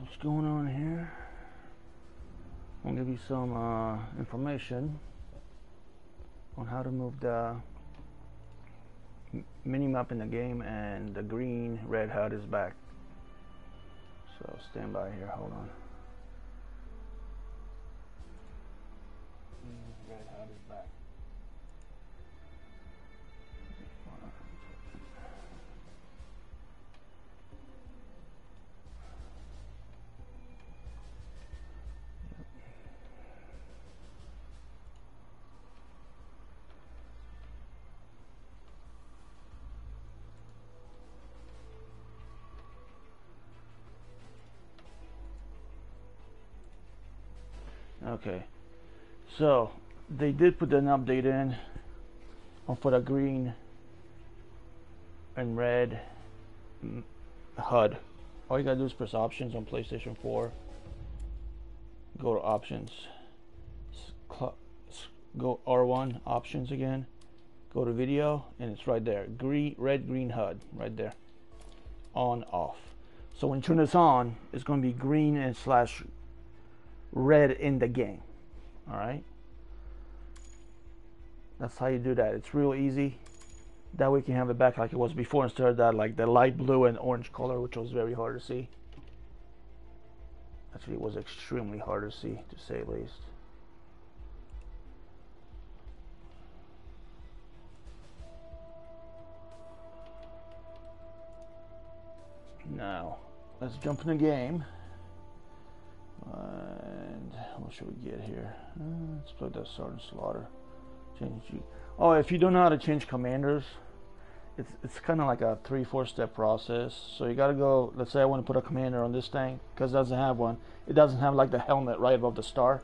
what's going on here. I'll give you some uh, information on how to move the mini map in the game and the green red HUD is back. So stand by here, hold on. Okay, so they did put an update in for the green and red HUD. All you gotta do is press options on PlayStation 4. Go to options. Go R1 options again. Go to video and it's right there. Green, red, green HUD right there. On, off. So when you turn this on, it's to be green and slash red in the game. All right. That's how you do that. It's real easy. That way you can have it back like it was before instead of that like the light blue and orange color, which was very hard to see. Actually, it was extremely hard to see, to say the least. Now, let's jump in the game. And what should we get here? Uh, let's play the Sergeant Slaughter. Change G. Oh, if you don't know how to change commanders, it's it's kind of like a three four step process. So you got to go. Let's say I want to put a commander on this tank because it doesn't have one. It doesn't have like the helmet right above the star,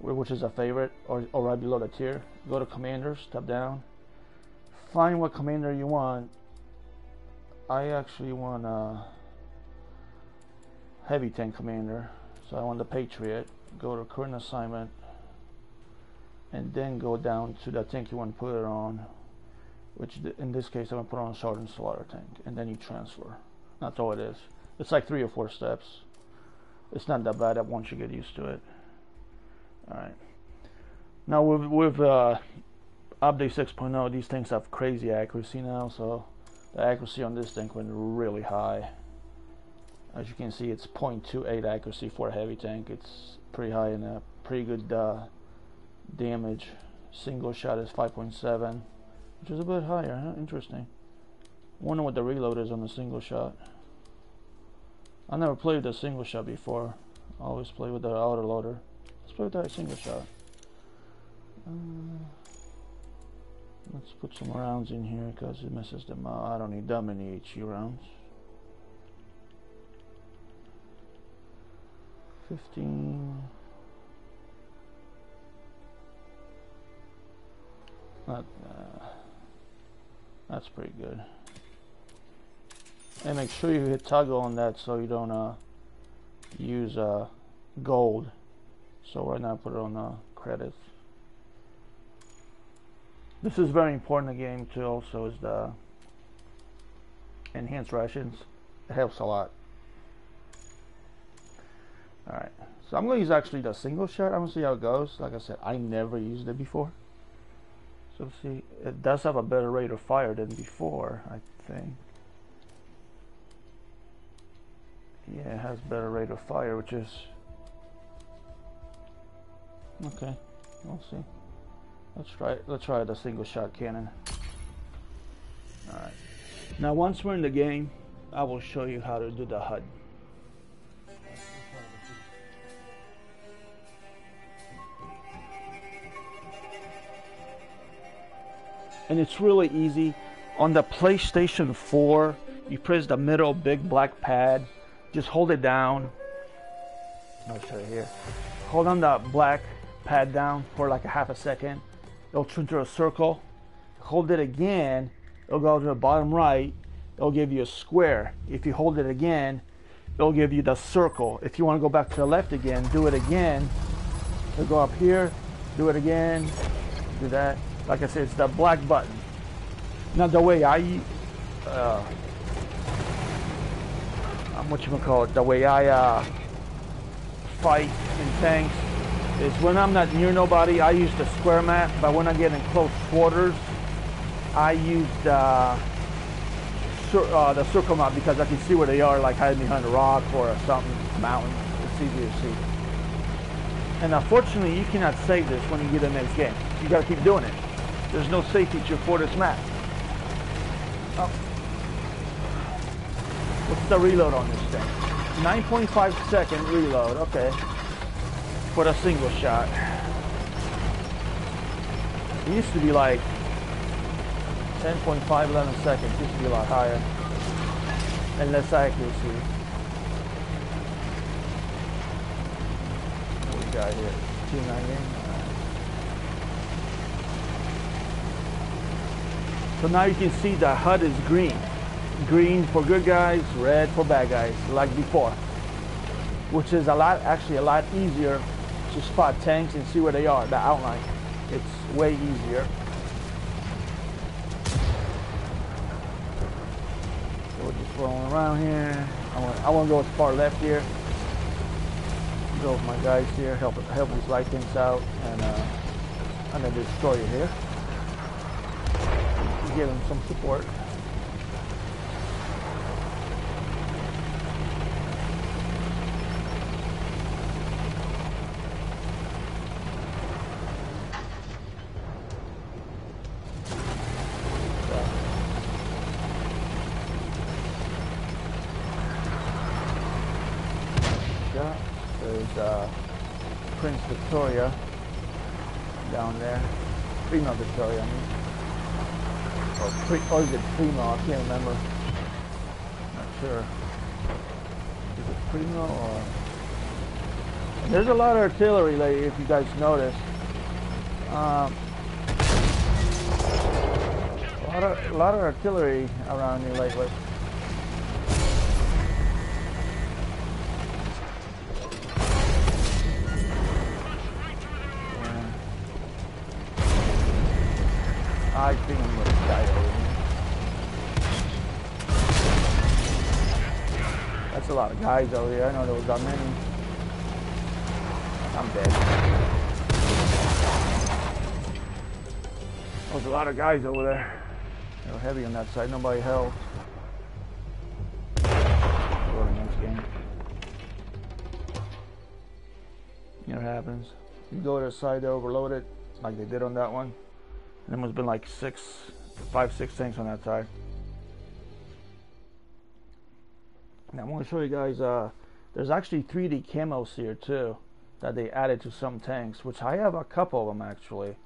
which is a favorite, or or right below the tier. Go to commanders, step down, find what commander you want. I actually want a heavy tank commander. So I want the Patriot, go to current assignment, and then go down to the tank you want to put it on, which in this case I'm going to put on a Sergeant Slaughter tank, and then you transfer. That's all it is. It's like three or four steps. It's not that bad once you get used to it. Alright. Now with, with uh, update 6.0, these things have crazy accuracy now, so the accuracy on this tank went really high. As you can see, it's 0.28 accuracy for a heavy tank. It's pretty high and a pretty good uh, damage. Single shot is 5.7, which is a bit higher. Huh? Interesting. Wonder what the reload is on the single shot. I never played with single shot before. Always play with the auto loader. Let's play with that single shot. Uh, let's put some rounds in here because it messes them out. I don't need that many HE rounds. 15 Not, uh, that's pretty good. And make sure you hit toggle on that so you don't uh, use uh, gold. So right now put it on uh, credits. This is very important in the game too also is the enhanced rations. It helps a lot. Alright, so I'm to use actually the single shot. I'm to see how it goes. Like I said, I never used it before. So see, it does have a better rate of fire than before, I think. Yeah, it has better rate of fire, which is... Okay, we'll see. Let's try it. let's try the single shot cannon. Alright. Now once we're in the game, I will show you how to do the HUD. And it's really easy. On the PlayStation 4, you press the middle big black pad, just hold it down. I'll show you here. Hold on the black pad down for like a half a second. It'll turn to a circle. Hold it again, it'll go to the bottom right. It'll give you a square. If you hold it again, it'll give you the circle. If you want to go back to the left again, do it again. It'll go up here, do it again, do that. Like I said, it's the black button. Now the way I, uh, what you call it, the way I uh, fight in tanks is when I'm not near nobody, I use the square map, but when I get in close quarters, I use the, uh, the circle map because I can see where they are, like hiding behind a rock or something, a mountain. It's easier to see. And unfortunately, you cannot save this when you get in this game. You gotta keep doing it. There's no safety feature for this map. Oh. What's the reload on this thing? 9.5 second reload, okay. For the single shot. It used to be like 10.5, 11 seconds. It used to be a lot higher. And less accuracy. What we got here? 290. So now you can see the HUD is green. Green for good guys, red for bad guys, like before. Which is a lot, actually a lot easier to spot tanks and see where they are, the outline. It's way easier. So we're just rolling around here. I want, I want to go as far left here. Go with my guys here, help help these light things out, and uh, I'm gonna destroy it here give him some support. There's uh, Prince Victoria down there. Female Victoria, I mean or, pre, or is it Primo? I can't remember. Not sure. Is it Primo or? There's a lot of artillery lately, if you guys notice. Um, a lot of a lot of artillery around here lately. Guys over here. I know there was that many. I'm dead. There's a lot of guys over there. They're heavy on that side. Nobody held. Go game. Know happens. You go to the side to overload it, like they did on that one. And there must have been like six, five, six tanks on that side. Now I'm going to show you guys, uh, there's actually 3D camos here too that they added to some tanks, which I have a couple of them actually.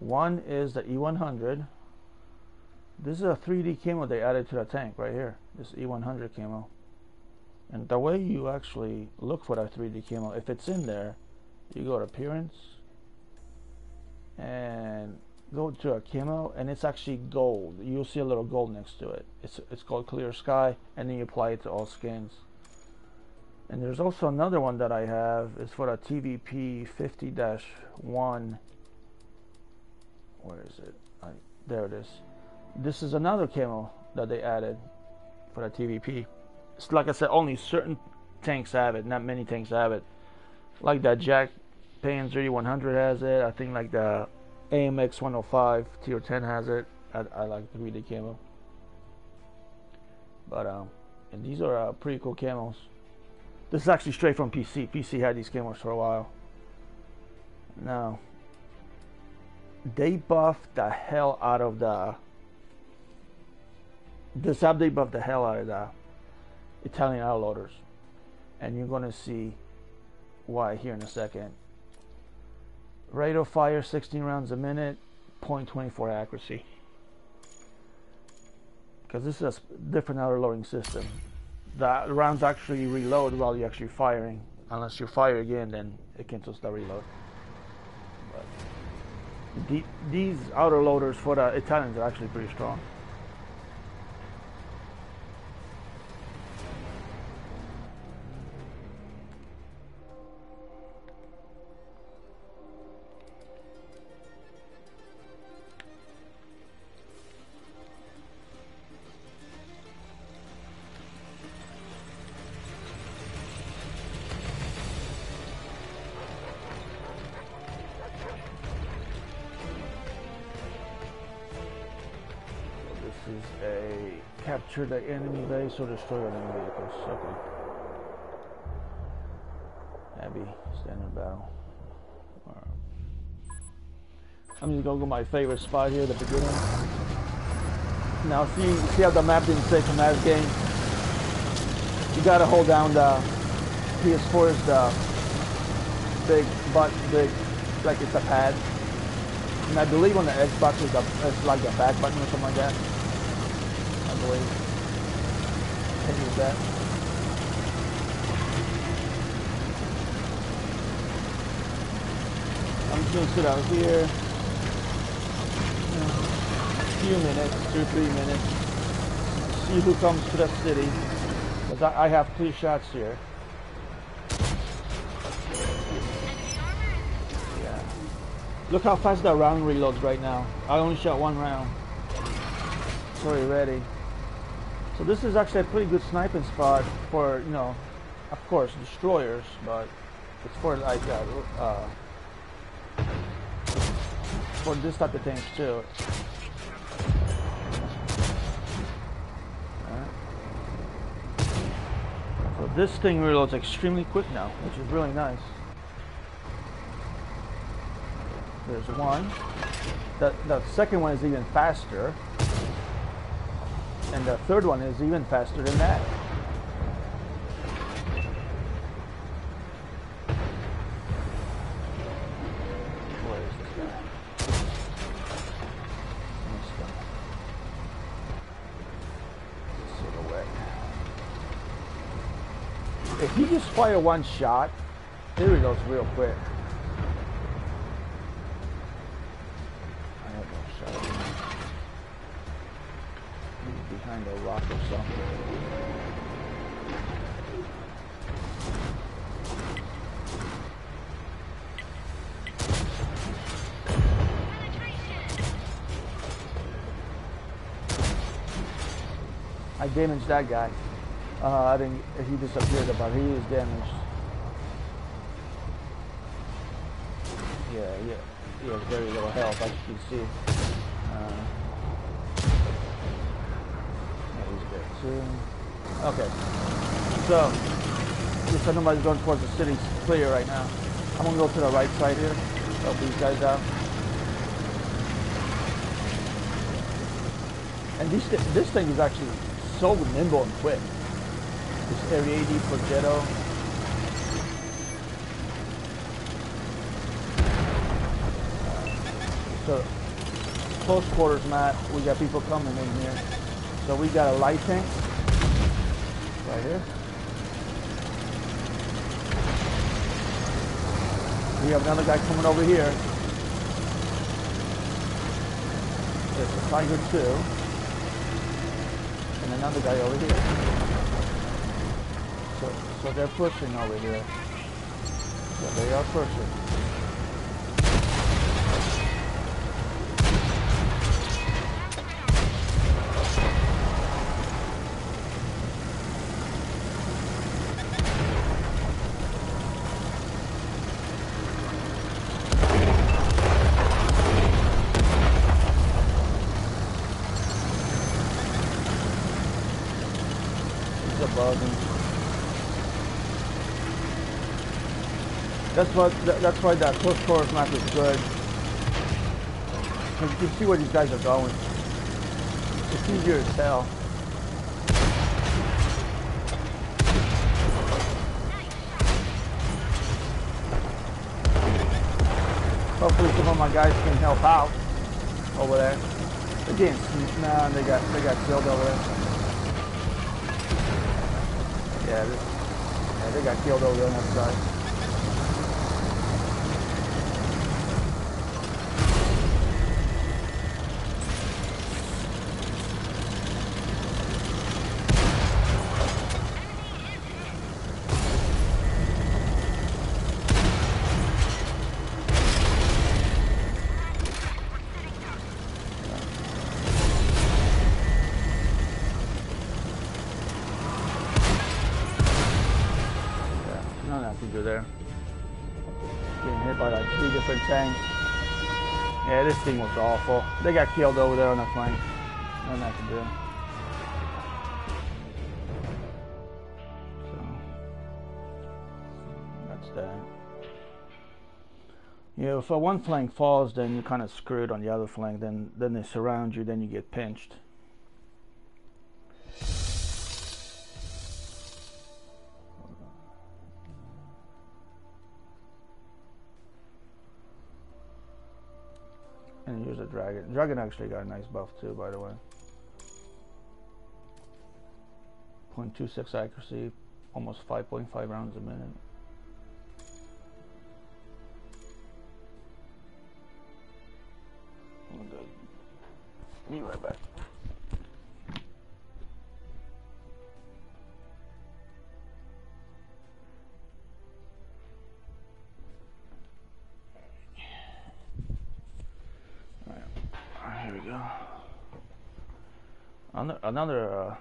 One is the E100. This is a 3D camo they added to the tank right here, this E100 camo. And the way you actually look for that 3D camo, if it's in there, you go to appearance and go to a camo and it's actually gold. You'll see a little gold next to it. It's it's called clear sky and then you apply it to all skins. And there's also another one that I have. It's for a TVP 50-1 where is it? I, there it is. This is another camo that they added for the TVP it's like I said only certain tanks have it not many tanks have it. Like that Jack Panzer 100 has it. I think like the AMX 105 tier 10 has it. I, I like 3D camo. But um, and these are uh, pretty cool camos. This is actually straight from PC. PC had these camos for a while. Now, they buffed the hell out of the. This update buffed the hell out of the Italian autoloaders, and you're gonna see why here in a second. Rate of fire 16 rounds a minute, 0.24 accuracy. Because this is a different auto loading system. The rounds actually reload while you're actually firing. Unless you fire again, then it can just reload. But the, these auto loaders for the Italians are actually pretty strong. Capture the enemy base or destroy enemy vehicles. Okay. Abby, standard battle. Right. I'm just gonna go my favorite spot here, the beginning. Now see see how the map didn't say command game? You gotta hold down the PS4 is the big but big like it's a pad. And I believe on the Xbox is, a, it's like a back button or something like that. Believe. That. I'm just gonna sit out here. A few minutes, two, three minutes. See who comes to the city. Because I, I have two shots here. Yeah. Look how fast that round reloads right now. I only shot one round. Sorry, ready. So this is actually a pretty good sniping spot for, you know, of course, destroyers, but it's for like, uh, uh, for this type of things too. So this thing reloads extremely quick now, which is really nice. There's one. The, the second one is even faster. And the third one is even faster than that. If you just fire one shot, here it goes real quick. Damaged that guy. Uh, I didn't. He disappeared, but he is damaged. Yeah, yeah, he has very little health, as you can see. Uh, two. Okay. So, just so nobody's going towards the city clear right now. I'm gonna go to the right side here. Help these guys out. And this this thing is actually so nimble and quick. This Area 80 Progetto. So, close quarters, Matt. We got people coming in here. So we got a light tank right here. We have another guy coming over here. There's a Tiger 2. Another guy over here. So, so they're pushing over here. So they are pushing. That's. That's why that close quarters map is good. Because you can see where these guys are going. It's easier to tell. Hopefully some of my guys can help out over there. Again, nah, they got they got killed over there. Yeah, this, yeah, they got killed over there on that side. They got killed over there on the flank. nothing I can do. So that's that. You know, if one flank falls, then you're kind of screwed on the other flank. Then then they surround you, then you get pinched. Use a dragon. Dragon actually got a nice buff too, by the way. 0.26 accuracy, almost 5.5 rounds a minute. Be right back. Here we go. Another, another uh,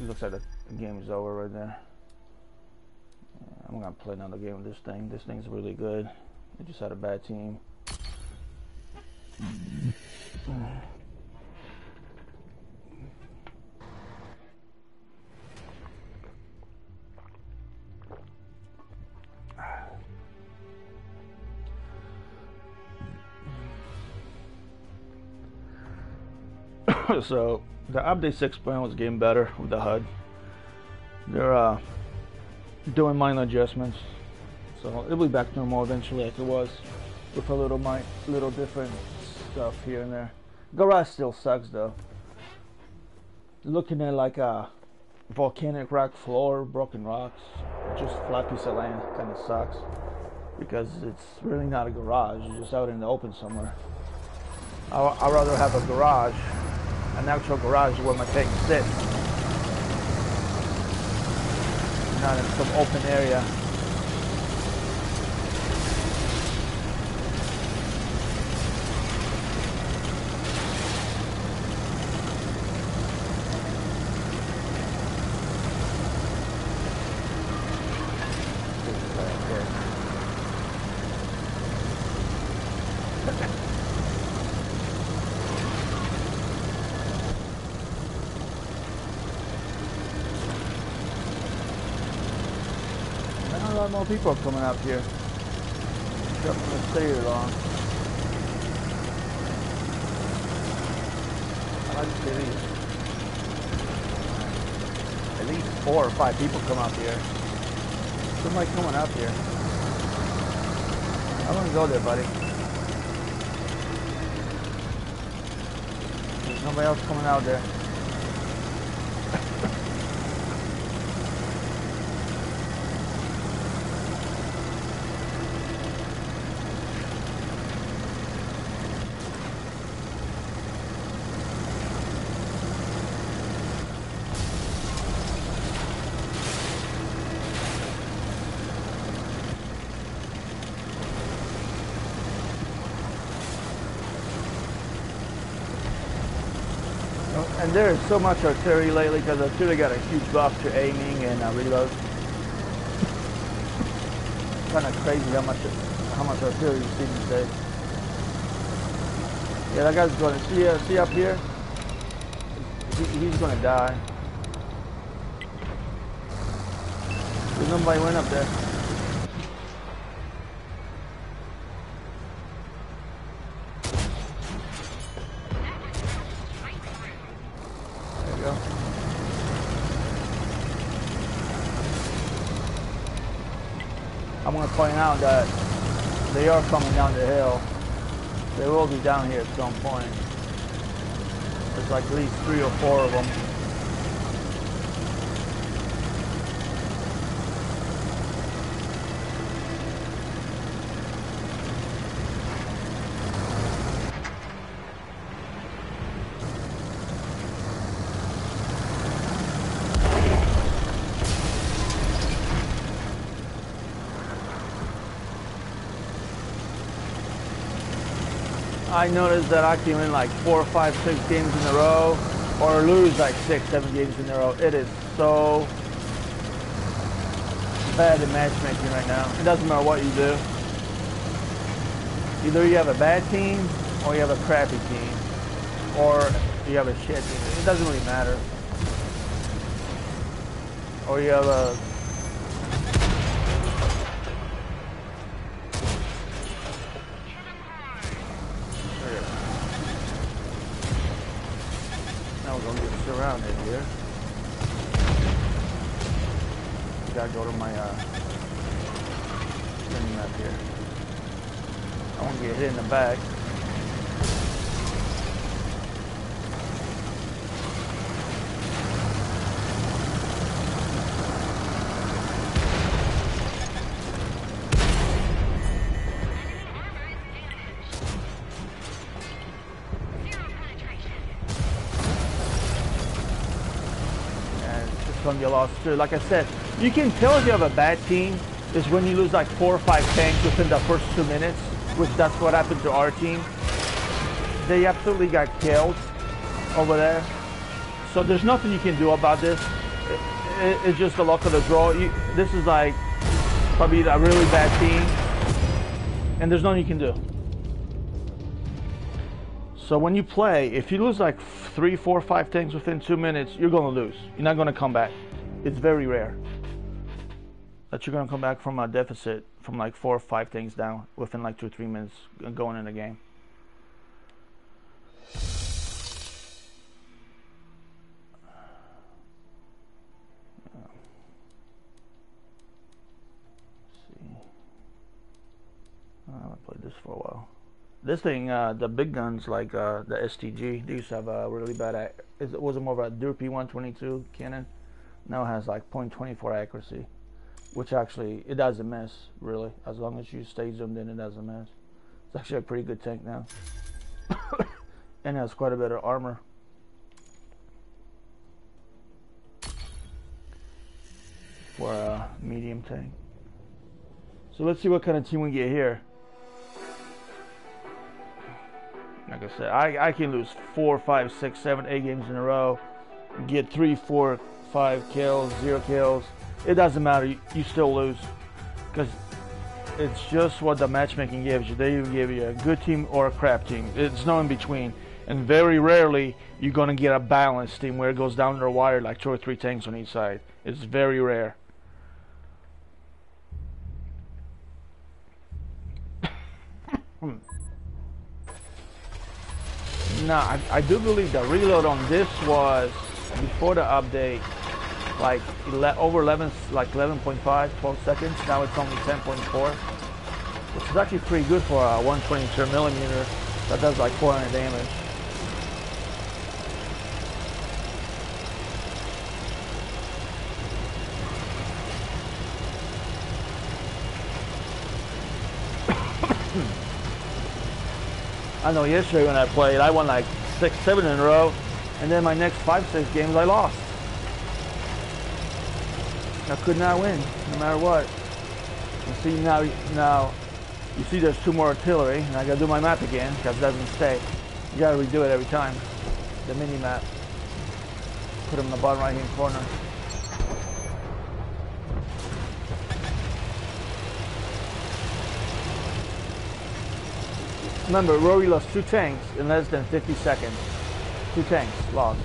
looks like the game is over right there. I'm gonna play another game with this thing. This thing's really good. They just had a bad team. so the update 6.0 plan was getting better with the HUD. They're uh, doing minor adjustments, so it'll be back to normal eventually, like it was, with a little my little different stuff here and there. Garage still sucks though. Looking at like a volcanic rock floor, broken rocks, just flat piece of land, kind of sucks because it's really not a garage. You're just out in the open somewhere. I, I'd rather have a garage an actual garage where my tank sits. Not in some open area. more people coming up here. Want to stay long. I like to. At least four or five people come up here. Somebody coming up here. I want to go there, buddy. There's nobody else coming out there. And there is so much artillery lately because artillery got a huge buff to aiming and uh, reload. kind of crazy how much how much artillery you see these days. Yeah, that guy's going to see uh, see up here. He, he's going to die. There's nobody went up there. Point out that they are coming down the hill. They will be down here at some point. There's like at least three or four of them. I noticed that I can win like four, five, six games in a row or lose like six, seven games in a row. It is so bad in matchmaking right now. It doesn't matter what you do. Either you have a bad team or you have a crappy team. Or you have a shit team. It doesn't really matter. Or you have a Now we're gonna get surrounded here. Gotta go to my uh map here. I won't get hit in the back. gonna be loss too. Like I said, you can tell if you have a bad team is when you lose like four or five tanks within the first two minutes, which that's what happened to our team. They absolutely got killed over there. So there's nothing you can do about this. It, it, it's just the luck of the draw. You, this is like probably a really bad team, and there's nothing you can do. So when you play, if you lose like three, four, five tanks within two minutes, you're gonna lose. You're not gonna come back. It's very rare that you're gonna come back from a deficit from like four or five things down within like two or three minutes going in the game. This for a while. This thing, uh, the big guns like uh, the STG, these have a really bad. It was more of a Derpy 122 cannon. Now it has like 0.24 accuracy, which actually it doesn't miss really. As long as you stay zoomed in, it doesn't miss. It's actually a pretty good tank now, and has quite a bit of armor. For a medium tank. So let's see what kind of team we get here. Like I said, I, I can lose four, five, six, seven, eight games in a row, get three, four, five kills, zero kills. It doesn't matter. You, you still lose because it's just what the matchmaking gives you. They give you a good team or a crap team. It's no in between. And very rarely you're gonna get a balanced team where it goes down to the wire like two or three tanks on each side. It's very rare. No, I, I do believe the reload on this was before the update, like over 11, like 11.5, 12 seconds. Now it's only 10.4, which is actually pretty good for a 122 millimeter that does like 400 damage. I know yesterday when I played, I won like six, seven in a row, and then my next five, six games I lost. I could not win, no matter what. You see now, now, you see there's two more artillery, and I gotta do my map again, because it doesn't stay. You gotta redo it every time. The mini map. Put them in the bottom right hand corner. Remember, Rory lost two tanks in less than 50 seconds. Two tanks lost.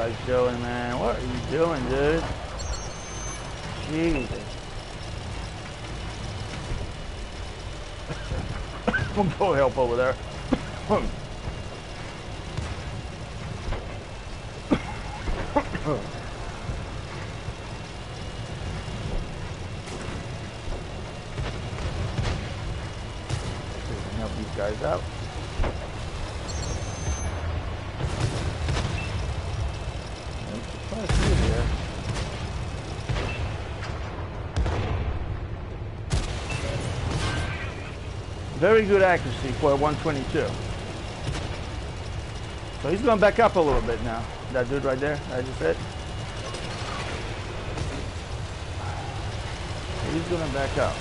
Guy's doing, man. What are you doing, dude? Jesus. I'm gonna go help over there. guys out. Very good accuracy for a 122. So he's going back up a little bit now. That dude right there, I just hit. He's going to back up.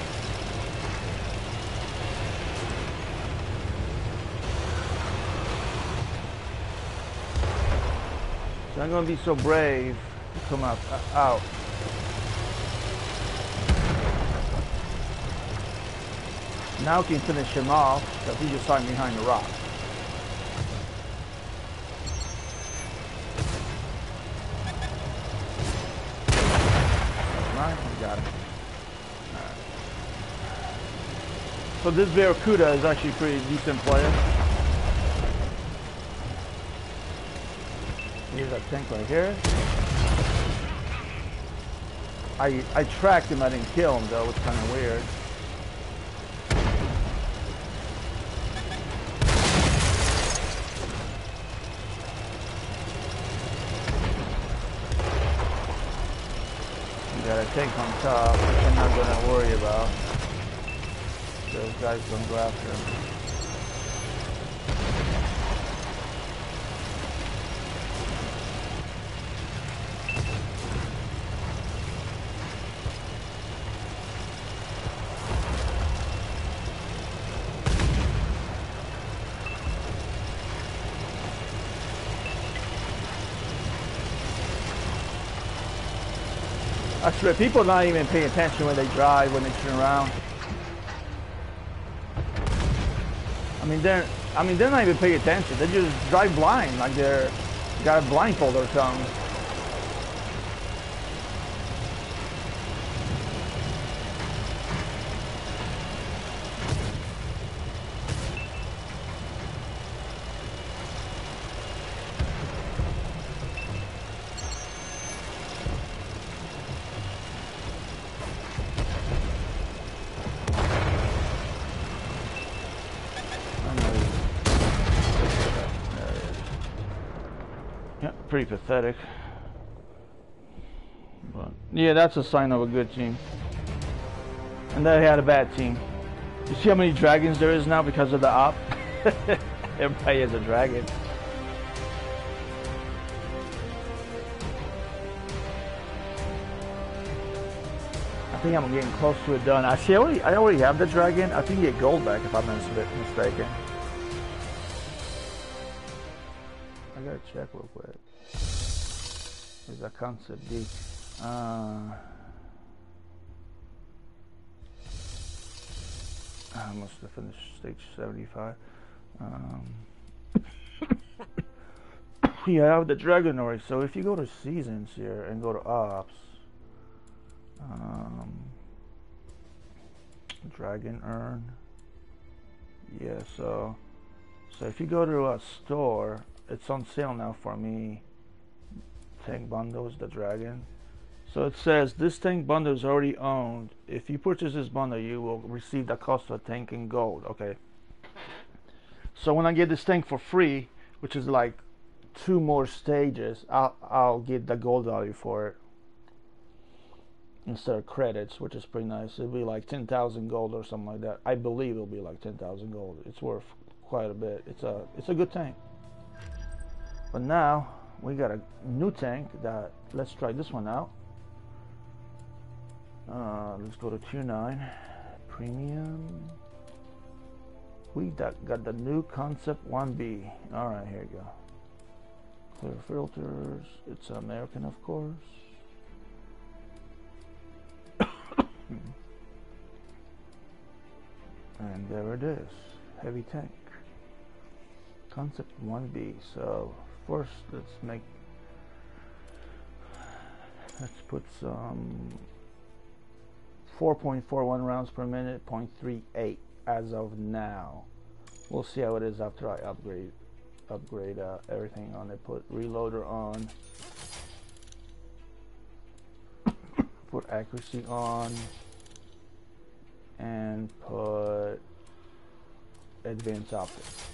So I'm going to be so brave to come up, uh, out. Now can finish him off because he just hiding behind the rock. Right, got. Right. So this Barracuda is actually a pretty decent player. Here's a tank right here. I I tracked him, I didn't kill him though, it's kind of weird. got a tank on top, which I'm not going to worry about. Those guys don't go after him. Swear, people not even pay attention when they drive, when they turn around. I mean, they're, I mean, they're not even paying attention. They just drive blind, like they're got a blindfold or something. Pathetic. But yeah, that's a sign of a good team. And they had a bad team. You see how many dragons there is now because of the op? Everybody has a dragon. I think I'm getting close to it done. I see. I already, I already have the dragon. I think you get gold back if I'm not mistaken. I gotta check real quick. There's a concept D. Uh, I must have finished stage 75. Um, I have the Dragonoid. So if you go to seasons here and go to ops, um, Dragon Urn. Yeah, so so if you go to a store, it's on sale now for me tank bundles, the dragon. So it says this tank bundle is already owned. If you purchase this bundle, you will receive the cost of a tank in gold. Okay. So when I get this tank for free, which is like two more stages, I'll, I'll get the gold value for it instead of credits, which is pretty nice. It'll be like 10,000 gold or something like that. I believe it'll be like 10,000 gold. It's worth quite a bit. It's a it's a good tank. But now we got a new tank that let's try this one out. Uh, let's go to tier 9 premium. We got, got the new concept 1b all right here you go. Clear filters it's American of course. And there it is heavy tank. Concept 1b so first let's make let's put some 4.41 rounds per minute 0.38 as of now we'll see how it is after I upgrade upgrade uh, everything on it put reloader on put accuracy on and put advanced optics.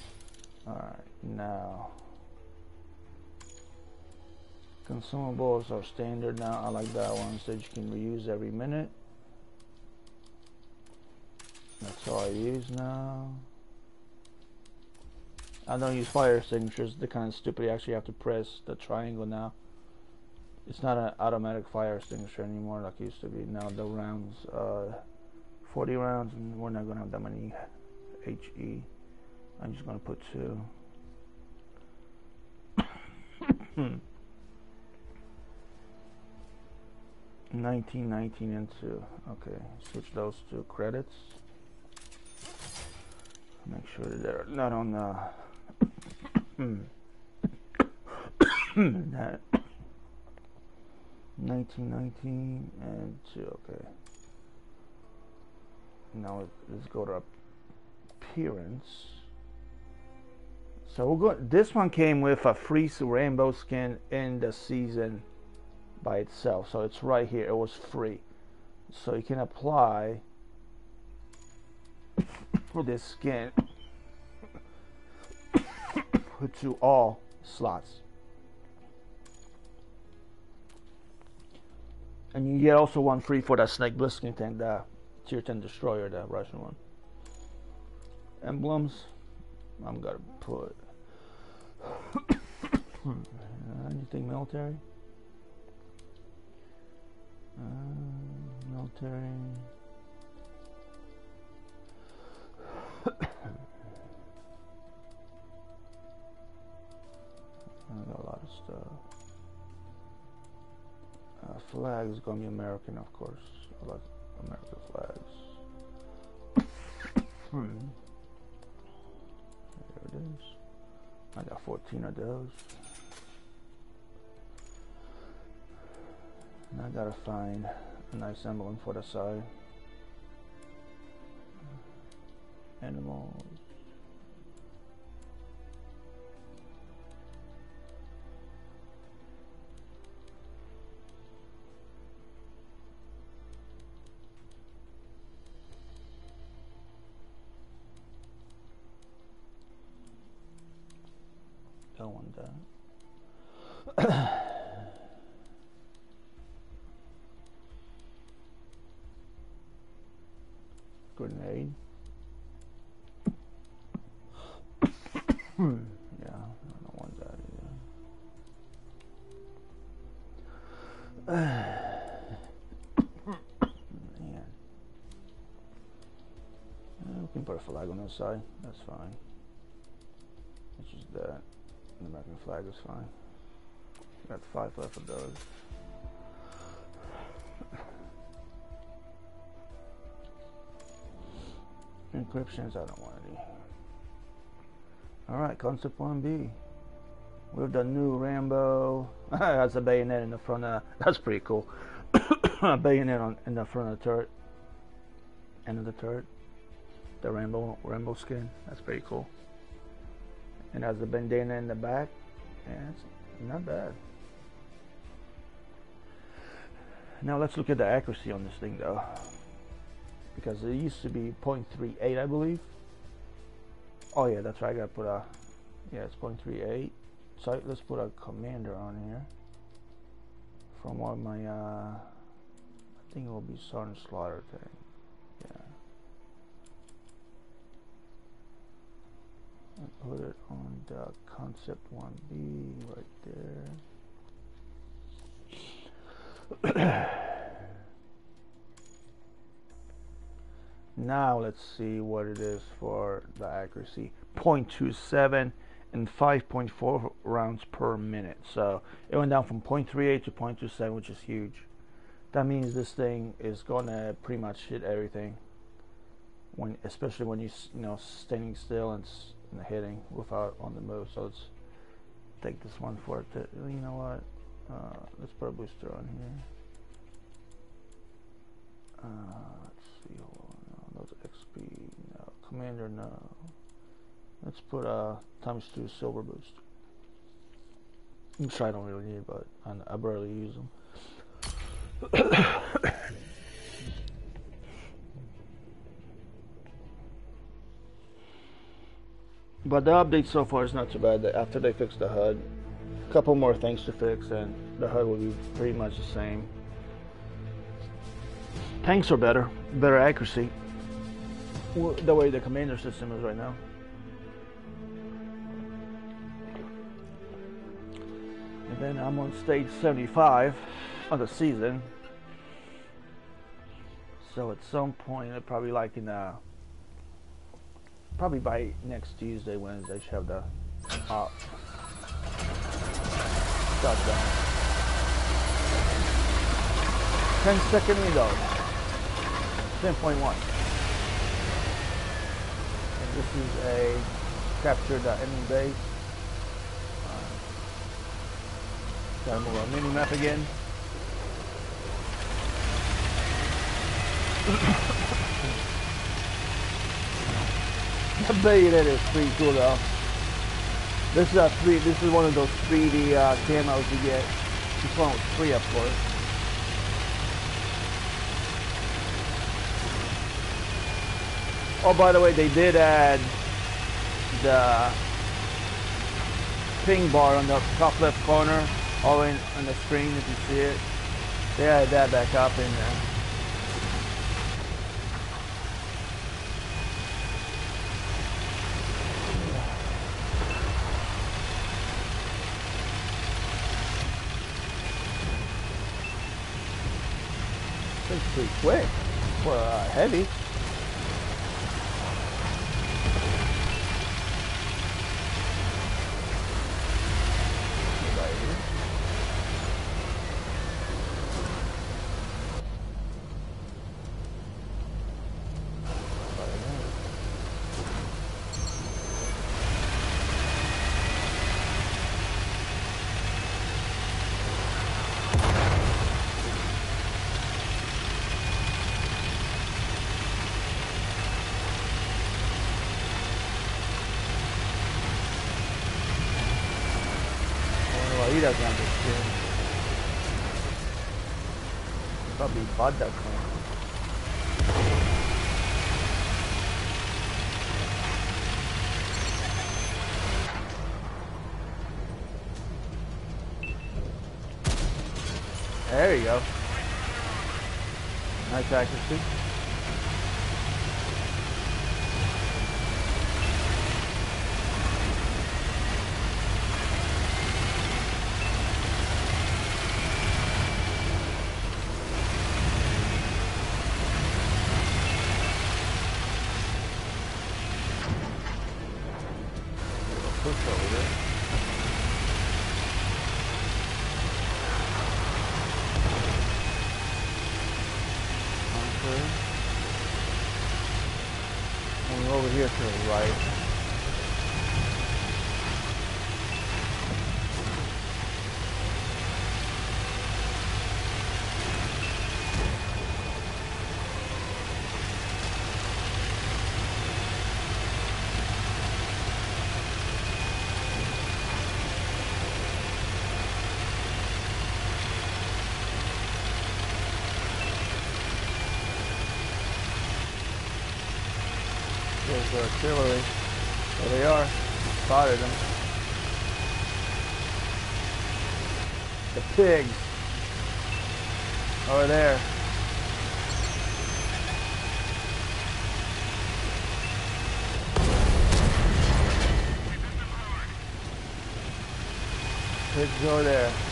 Alright, now consumables are standard now. I like that one so you can reuse every minute. That's all I use now. I don't use fire extinguishers. They're kind of stupid. You actually have to press the triangle now. It's not an automatic fire extinguisher anymore like it used to be. Now the rounds, uh, 40 rounds, and we're not going to have that many HE. I'm just going to put two. 19, 19, and 2. Okay, switch those two credits. Make sure they're not on the that 1919 and 2 okay now let's go to appearance so we're going this one came with a free Rambo skin in the season by itself so it's right here it was free so you can apply for this skin to all slots. And you get also one free for that Snake Plissken tank, the Tier 10 Destroyer, the Russian one. Emblems, I'm gonna put anything military. Uh, military. I got a lot of stuff. Uh, flag is gonna be American, of course. I like American flags. hmm. There it is. I got 14 of those. I gotta find a nice emblem for the side. Animals. Put a flag on this side. That's fine. It's just that. The American flag is fine. Got five left of those. Inscriptions, I don't want any. Alright, concept 1B. With the new Rambo. that's a bayonet in the front of, that's pretty cool. a bayonet on, in the front of the turret. End of the turret. The rainbow Rambo skin. That's pretty cool. And has the bandana in the back. Yeah, it's not bad. Now let's look at the accuracy on this thing though. Because it used to be 0.38 I believe. Oh yeah, that's right, I gotta put a, yeah it's 0.38. So let's put a commander on here. From what my, uh, I think it will be Sergeant Slaughter thing. Yeah. And put it on the concept 1B right there. now let's see what it is for the accuracy. 0.27 and 5.4 rounds per minute. So it went down from 0.38 to 0.27 which is huge. That means this thing is gonna pretty much hit everything when especially when you you know standing still and, and hitting without on the move so let's take this one for it to, you know what uh, let's put a booster on here. Uh, let's see, hold on, no, those XP, no, commander, no. Let's put a times two silver boost. Which I don't really need, but I, I barely use them. But the update so far is not too bad. After they fix the HUD, a couple more things to fix, and the HUD will be pretty much the same. Tanks are better, better accuracy. The way the commander system is right now. And then I'm on stage 75 of the season. So at some point, probably like in uh, probably by next Tuesday, Wednesday, should have the uh, stuff done. 10 second window. 10.1. And this is a capture the enemy base. Uh, gotta move our mini map again. I bet you that is pretty cool though. This is a three. This is one of those 3D uh, camos you get. This one was free, of course. Oh, by the way, they did add the ping bar on the top left corner, all in on the screen if you see it. They added that back up in there. It's pretty quick for uh, heavy. he doesn't understand. Probably bought that one. There you go. Nice accuracy. push over there. Okay. And over here to the right. There's the artillery. There they are. Spotted them. The pigs. Over there. Pigs over there. There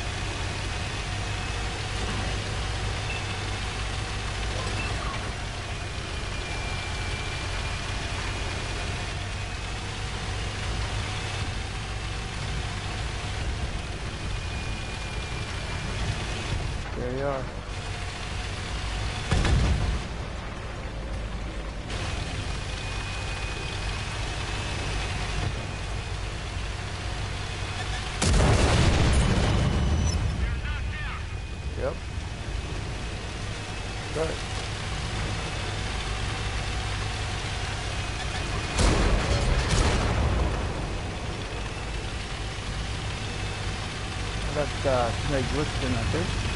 uh, I think.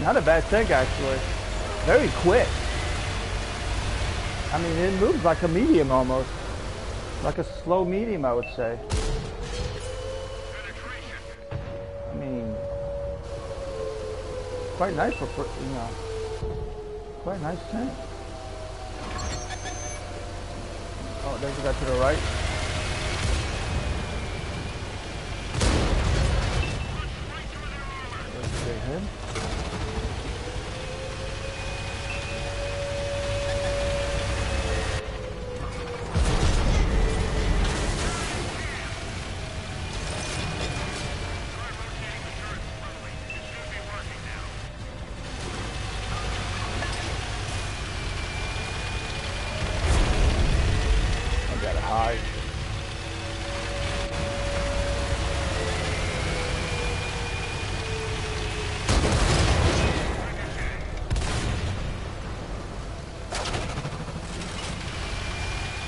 Not a bad thing, actually. Very quick. I mean, it moves like a medium almost. Like a slow medium, I would say. I mean, quite nice for, you know, quite nice tank. Oh, there's a guy to the right.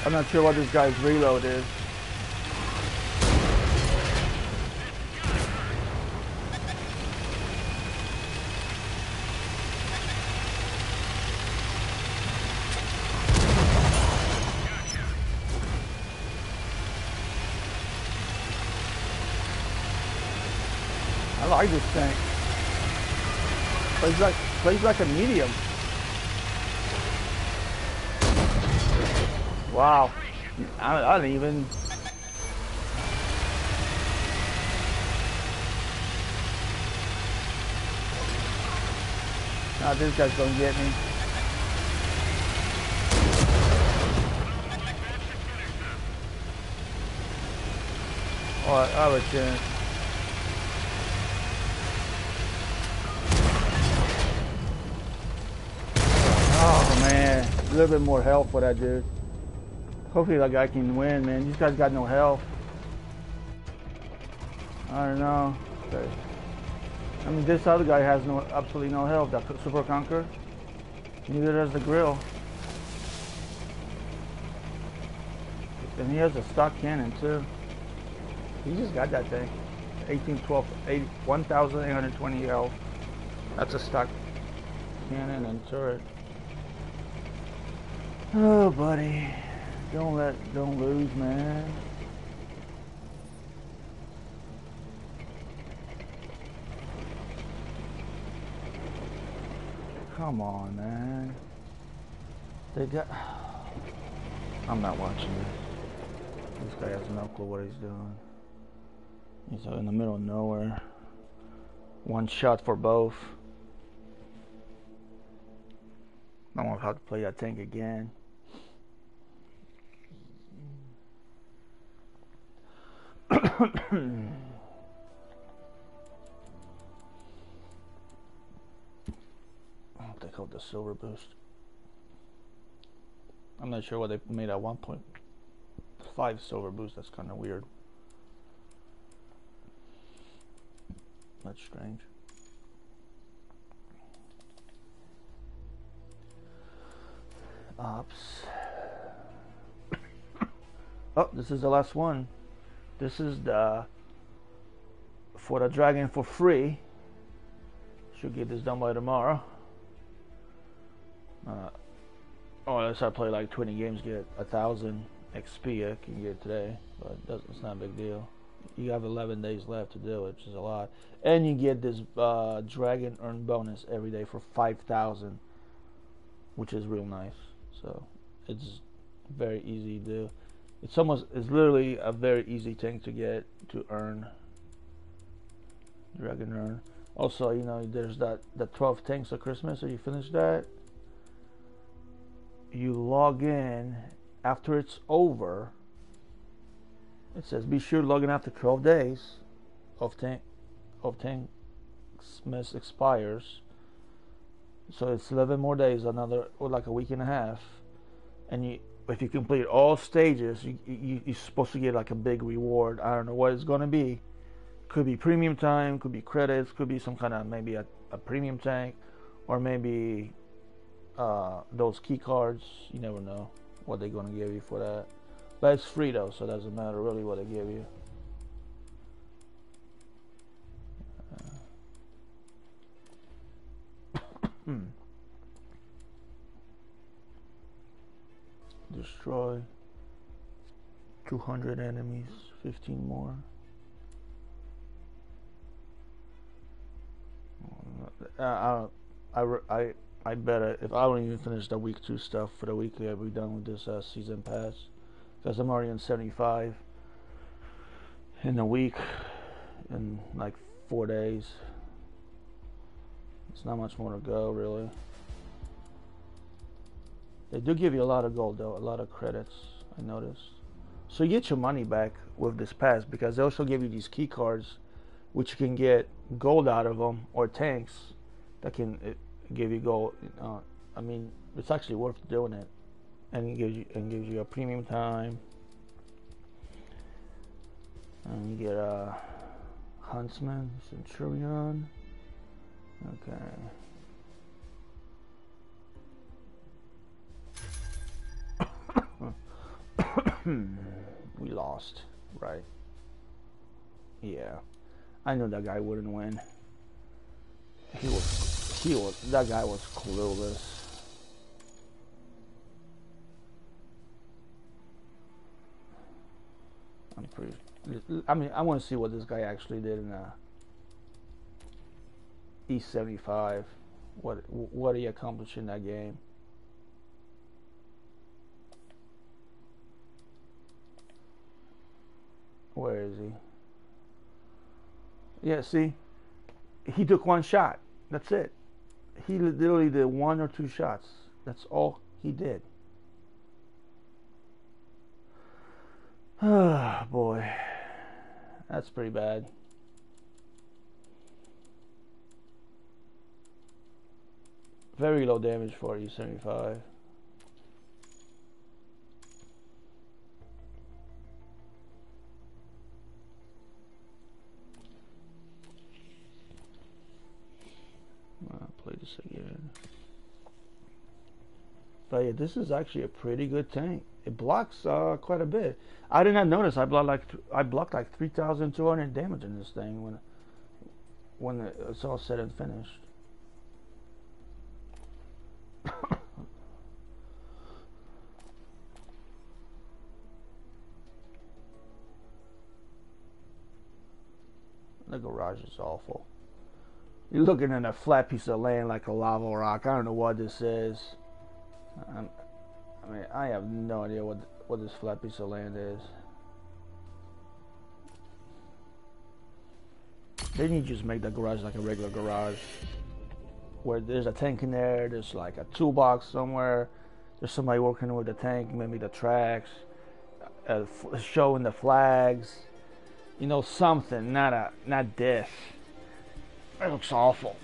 I'm not sure what this guy's reload is. I like this tank. Plays like plays like a medium. Wow. I, I didn't even... Now this guy's gonna get me. Oh, I have a chance. Oh man, a little bit more help for that dude. Hopefully that guy can win, man. These guys got no health. I don't know. I mean, this other guy has no absolutely no health. That Super Conqueror. Neither does the grill. And he has a stock cannon too. He just got that thing. 1812, 1,820 health. That's a stock cannon and turret. Oh, buddy. Don't let, don't lose, man. Come on, man. They got... I'm not watching this. This guy has no clue what he's doing. He's in the middle of nowhere. One shot for both. I know how to play that tank again. I'll take out the silver boost. I'm not sure what they made at 1.5 silver boost. That's kind of weird. That's strange. Ops. oh, this is the last one. This is the for the dragon for free. Should get this done by tomorrow. Uh, oh, unless I play like 20 games, get a thousand XP. I can get today, but it's not a big deal. You have 11 days left to do it, which is a lot, and you get this uh, dragon earn bonus every day for 5,000, which is real nice. So it's very easy to do it's almost it's literally a very easy thing to get to earn. Dragon earn. Also you know there's that the 12 tanks of christmas. So you finish that? You log in. After it's over it says be sure to log in after 12 days of tank of tank Smith expires. So it's 11 more days another or like a week and a half. And you if you complete all stages, you, you, you're supposed to get like a big reward. I don't know what it's going to be. Could be premium time, could be credits, could be some kind of maybe a, a premium tank, or maybe uh, those key cards. You never know what they're going to give you for that. But it's free though, so it doesn't matter really what they give you. Hmm. Destroy 200 enemies, 15 more. I, I, I, I bet if I don't even finish the week two stuff for the weekly, I'll be done with this uh, season pass because I'm already on 75 in a week in like four days. It's not much more to go, really. They do give you a lot of gold, though, a lot of credits, I noticed. So you get your money back with this pass because they also give you these key cards, which you can get gold out of them, or tanks that can uh, give you gold. Uh, I mean, it's actually worth doing it, and it gives you and gives you a premium time, and you get a huntsman, centurion. Okay. We lost, right? Yeah. I knew that guy wouldn't win. He was, he was, that guy was clueless. I'm pretty, I mean, I want to see what this guy actually did in uh, E75. What, what he accomplished in that game. Where is he? Yeah, see, he took one shot. That's it. He literally did one or two shots. That's all he did. Ah, boy. That's pretty bad. Very low damage for you, seventy-five. But yeah, this is actually a pretty good tank. It blocks uh, quite a bit. I did not notice. I blocked like I blocked like 3,200 damage in this thing when when it's all said and finished. the garage is awful. You're looking at a flat piece of land like a lava rock. I don't know what this is. I'm, I mean, I have no idea what what this flat piece of land is. Then you just make the garage like a regular garage, where there's a tank in there. There's like a toolbox somewhere. There's somebody working with the tank, maybe the tracks, uh, showing the flags. You know, something, not a not this. That looks awful.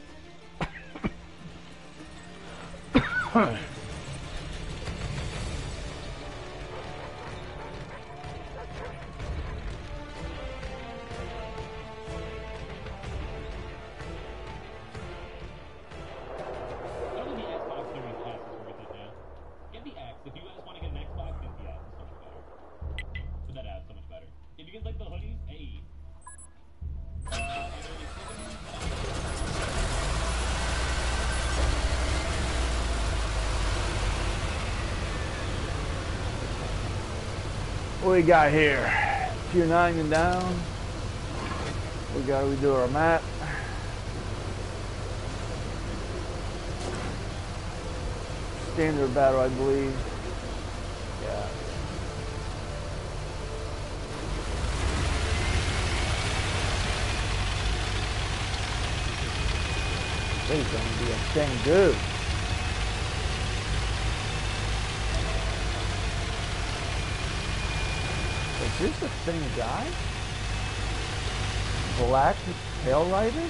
We got here? Tier 9 and down. We gotta redo our map. Standard battle, I believe. Yeah. He's gonna be a thing dude. Is this the same guy? Black tail rider?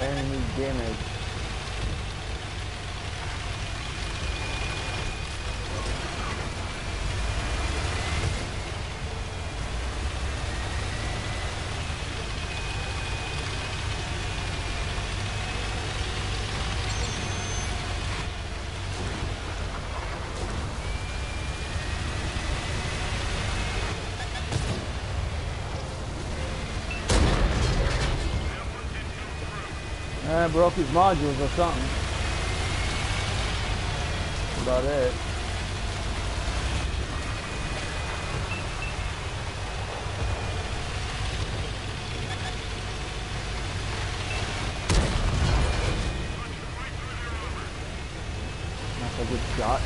Enemy damage. Have broke his modules or something. About it. That's a good shot.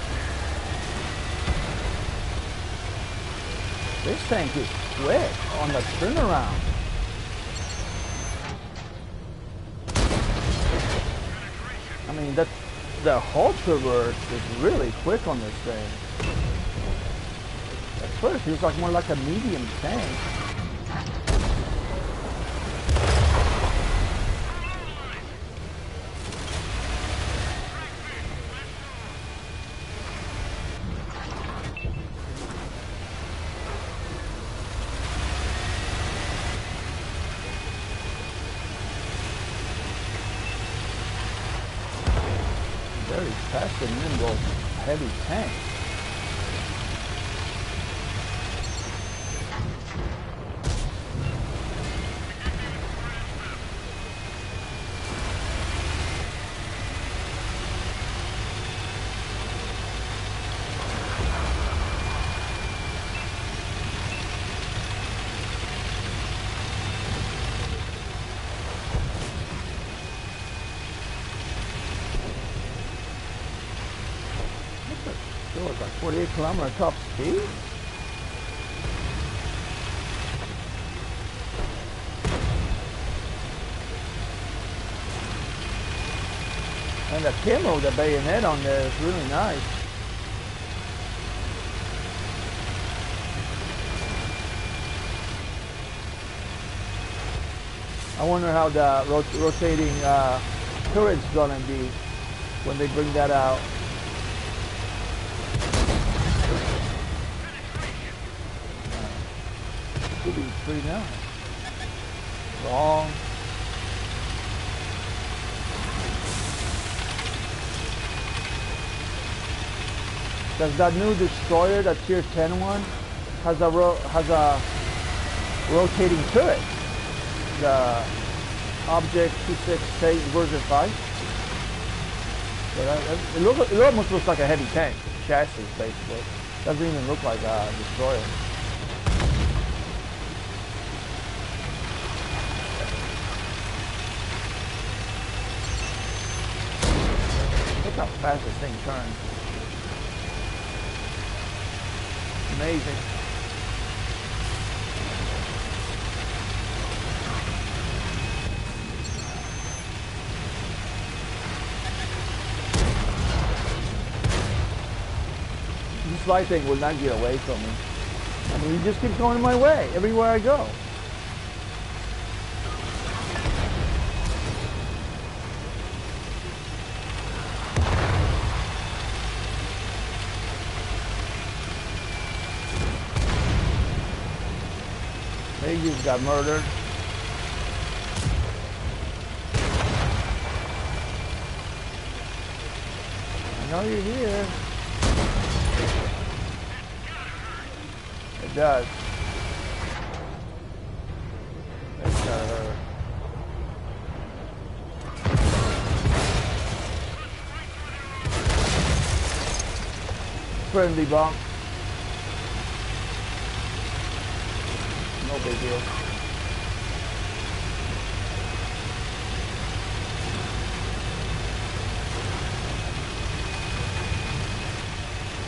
This tank is quick on the turnaround. I mean, that the hull traverse is really quick on this thing. At first, it feels like more like a medium tank. Very fast and nimble, heavy tank. It was like 48 kilometer top speed. And the camo, the bayonet on there is really nice. I wonder how the rot rotating uh, turret's gonna be when they bring that out. Pretty nice. Long. Does that new destroyer, that tier 10 one, has a has a rotating turret? The Object 268 version 5. So that, that- it, look, it almost looks like a heavy tank chassis, basically. Doesn't even look like a destroyer. Fast this thing turns. Amazing. This light thing will not get away from me. I mean, it just keeps going my way everywhere I go. They just got murdered. I know you're here. It does. It's gotta hurt. Friendly bump. No big deal.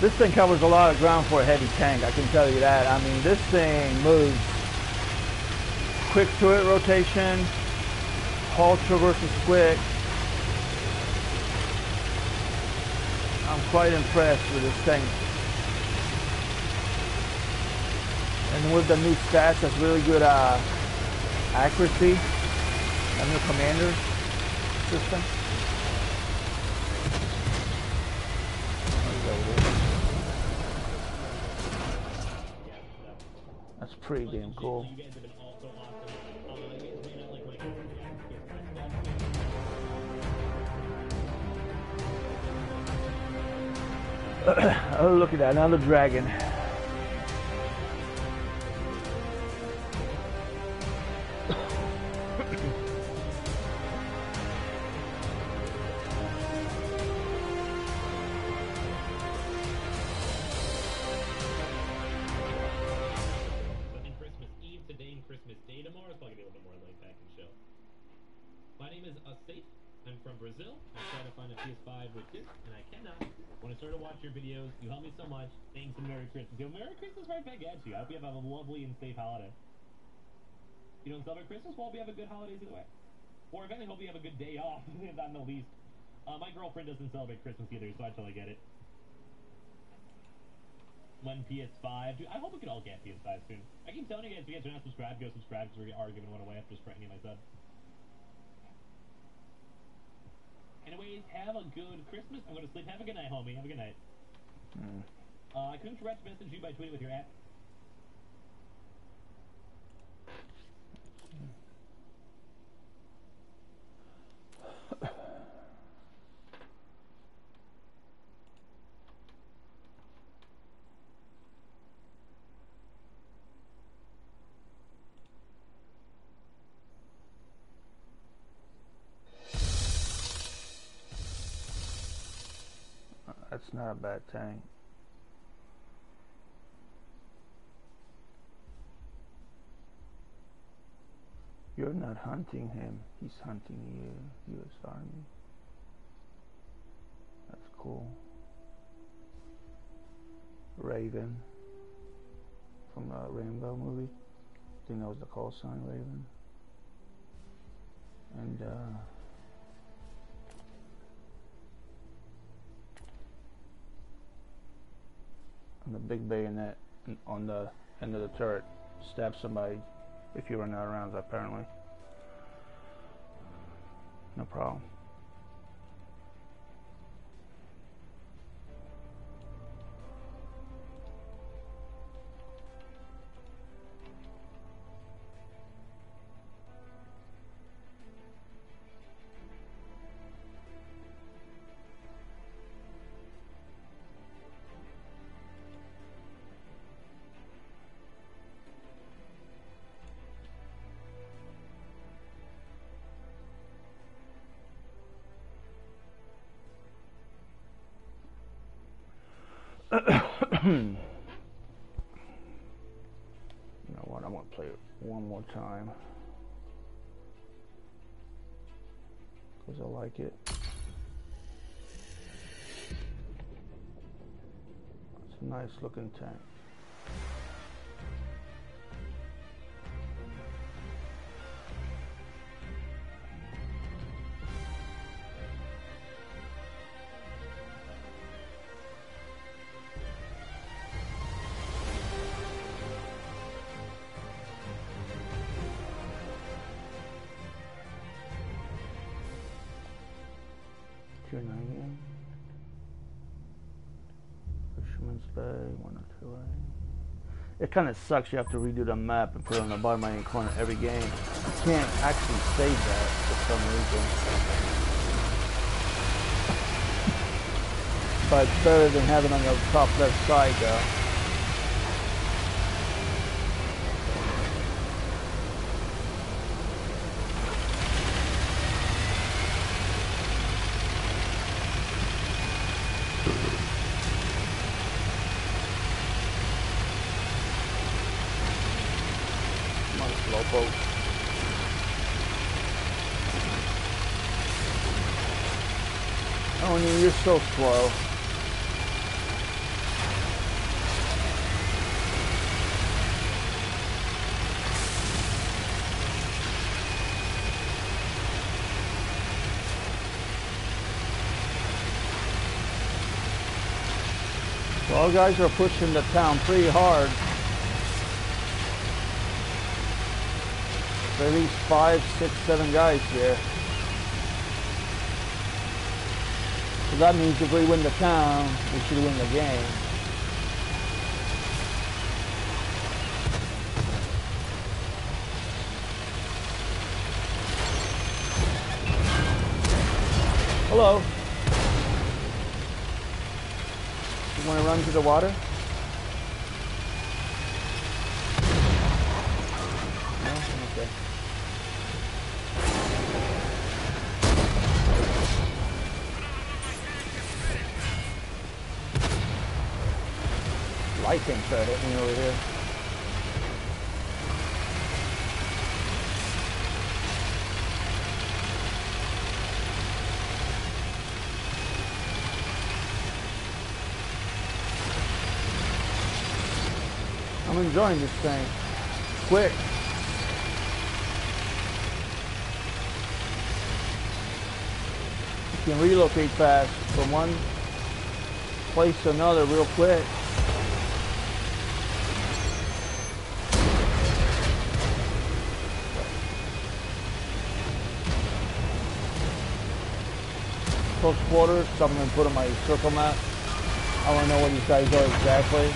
This thing covers a lot of ground for a heavy tank, I can tell you that. I mean, this thing moves quick turret rotation, hull traverse is quick. I'm quite impressed with this thing. And with the new stats, that's really good uh, accuracy. The new commander system. That's pretty damn cool. oh, look at that, another dragon. Yo, Merry Christmas right back at you. I hope you have a lovely and safe holiday. You don't celebrate Christmas? Well, we have a good holidays either way. Or if anything, hope you have a good day off, not in the least. Uh, my girlfriend doesn't celebrate Christmas either, so I totally get it. When PS5, dude, I hope we can all get PS5 soon. I keep telling you guys, if you guys are not subscribed, go subscribe because we are giving one away any of my subs. Anyways, have a good Christmas. I'm going to sleep. Have a good night, homie. Have a good night. Mm. Uh, I couldn't direct message you by tweeting with your app. That's not a bad tank. You're not hunting him, he's hunting you, US Army. That's cool. Raven from the Rambo movie. I think that was the call sign Raven. And uh the big bayonet on the end of the turret stab somebody if you run out of rounds apparently. No problem looking tank. It kind of sucks you have to redo the map and put it on the bottom right hand corner every game. You can't actually save that for some reason. But it's better than having it on the top left side though. Come on, slowpoke. Oh, and you're so slow. Well, guys are pushing the town pretty hard. At least five, six, seven guys here. So that means if we win the town, we should win the game. Hello. You want to run to the water? try to hit me over here. I'm enjoying this thing. Quick. You can relocate fast from one place to another real quick. Close quarters, so I'm going to put on my circle map. I want to know where these guys are exactly.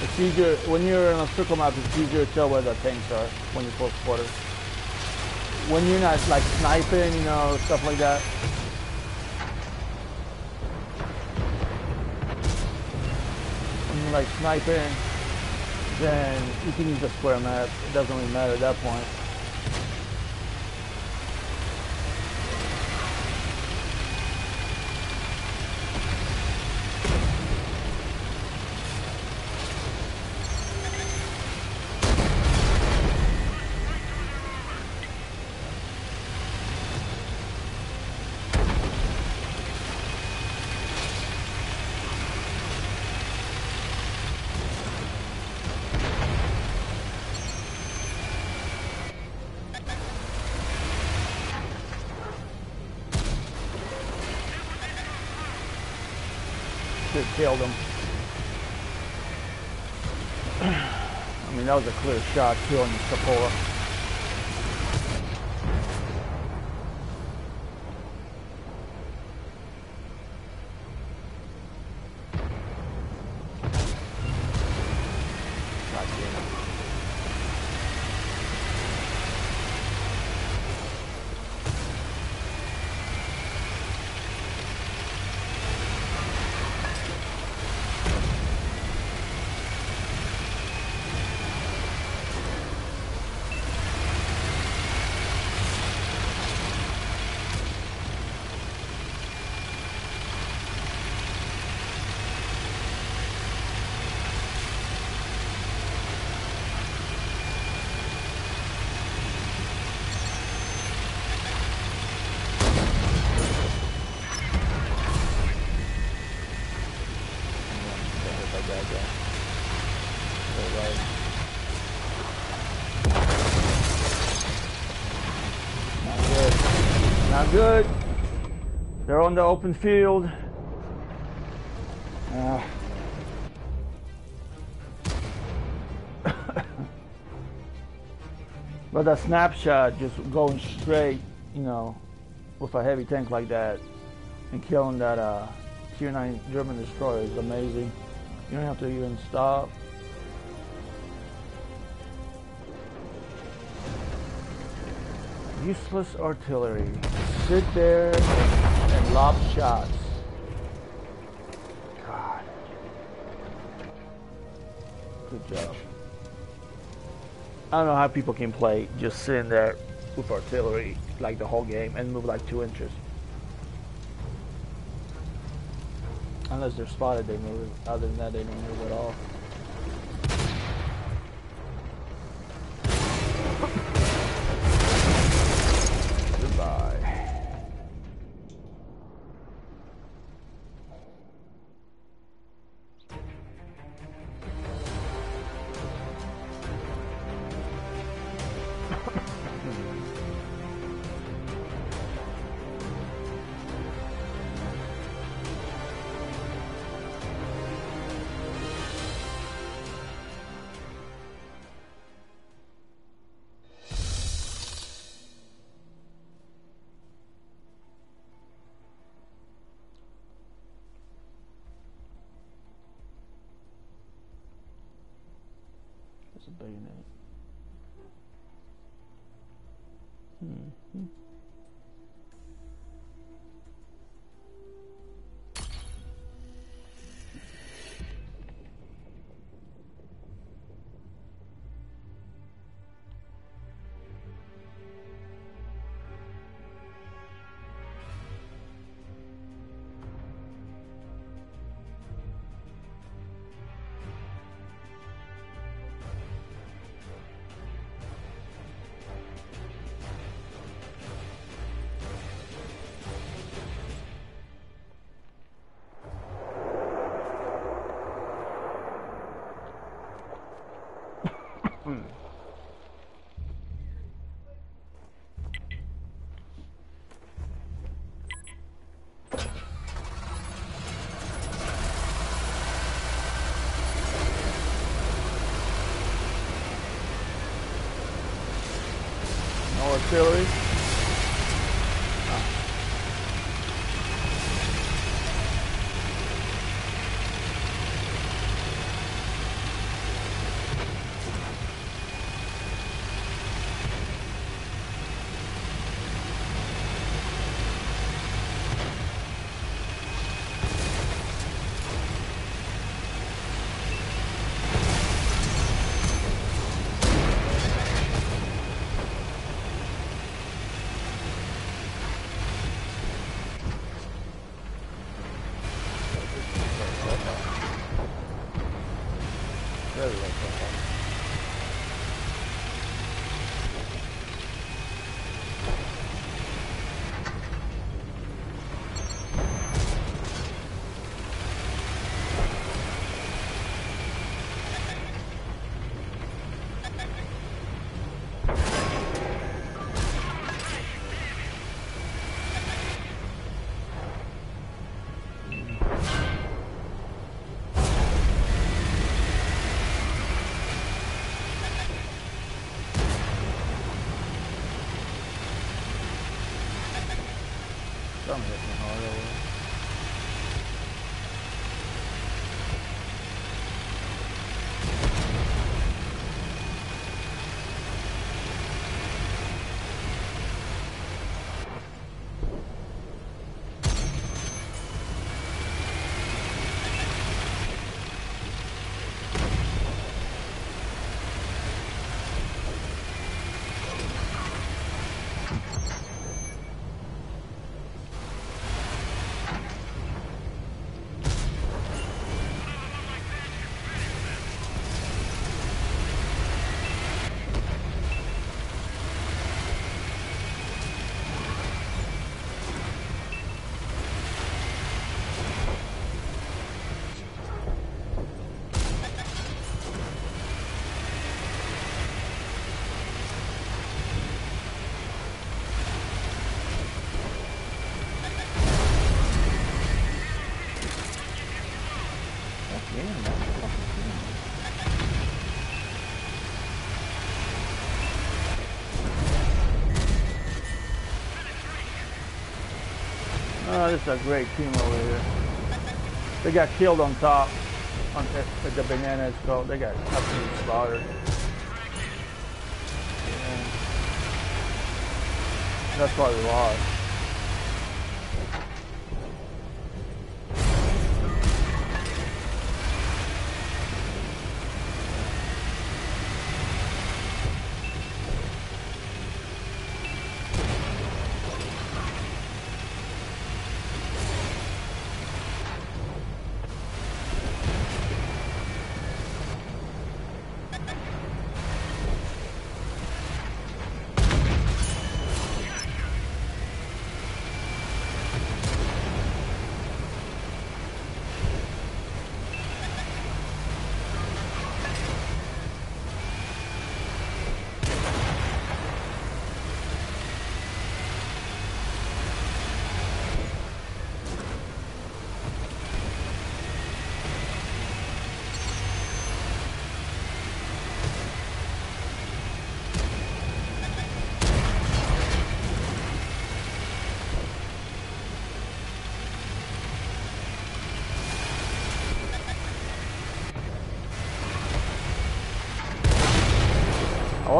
It's easier, when you're on a circle map, it's easier to tell where the tanks are when you're close quarters. When you're not like sniping, you know, stuff like that. When you're like sniping, then you can use a square map. It doesn't really matter at that point. Should have killed him. I mean, that was a clear shot killing Sapola. God damn it. Got hit by that guy. Go right. Not good. Not good. They're on the open field. Ah. but that snapshot just going straight, you know, with a heavy tank like that and killing that uh, Tier 9 German destroyer is amazing. You don't have to even stop. Useless artillery. Sit there lob shots. God. Good job. I don't know how people can play just sitting there with artillery like the whole game and move like two inches. Unless they're spotted, they move. Other than that, they don't move at all. Hmm. No artillery. Oh, this is a great team over here. They got killed on top on the bananas, skull. They got absolutely slaughtered. That's why we lost.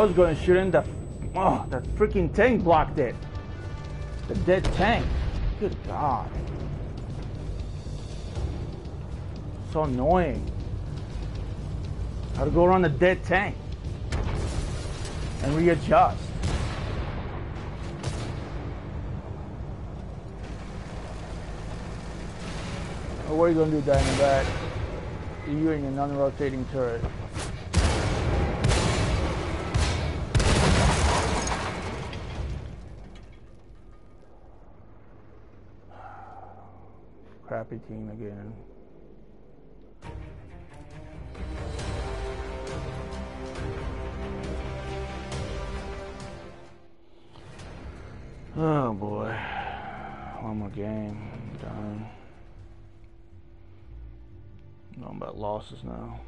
Was going to shoot in the. Oh, that freaking tank blocked it. The dead tank. Good God. So annoying. How to go around the dead tank and readjust. Oh, what are you going to do, Diamondback? You and your non-rotating turret. crappy team again. Oh boy. One more game. Done. Nothing about losses now.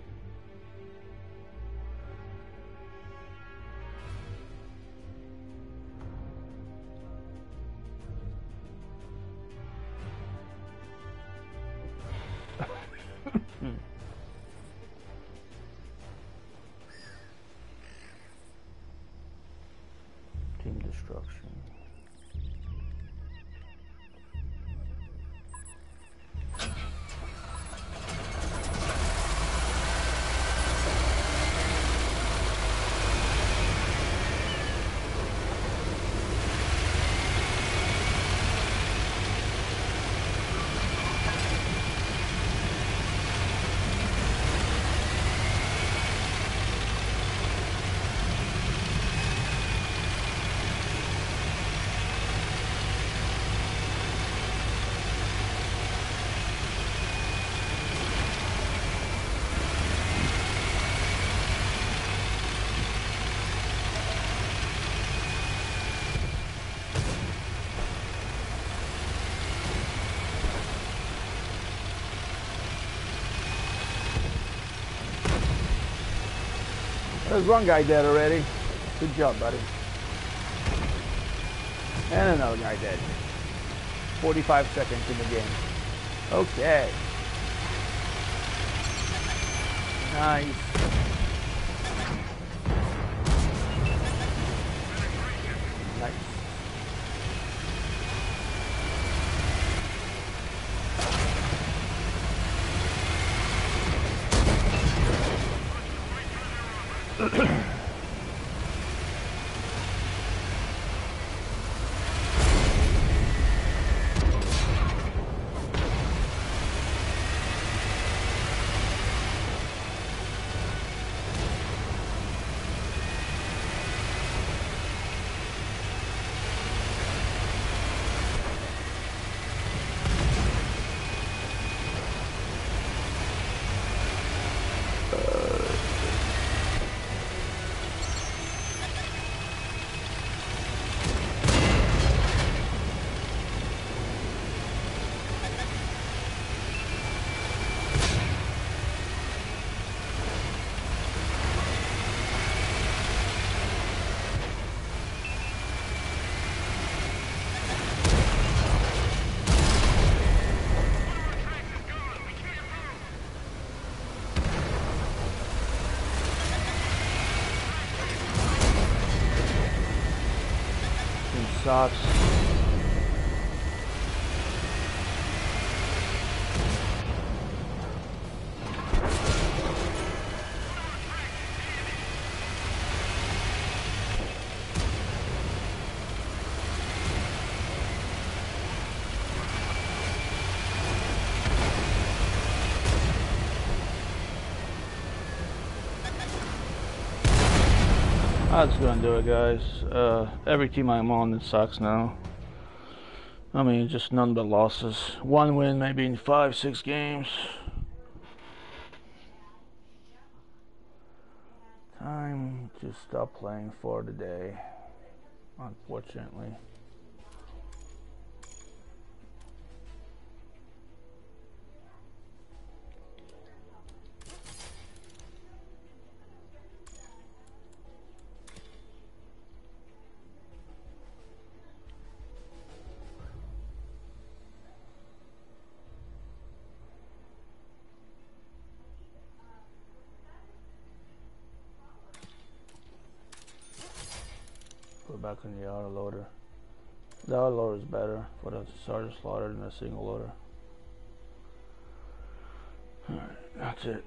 There's one guy dead already. Good job, buddy. And another guy dead. 45 seconds in the game. Okay. Nice. Nice. Sucks. That's gonna do it, guys. Uh, every team I'm on it sucks now. I mean, just none but losses. One win, maybe in five, six games. Time to stop playing for the day, unfortunately. Back in the auto loader. The auto loader is better for the sergeant slaughter than a single loader. Alright, that's it.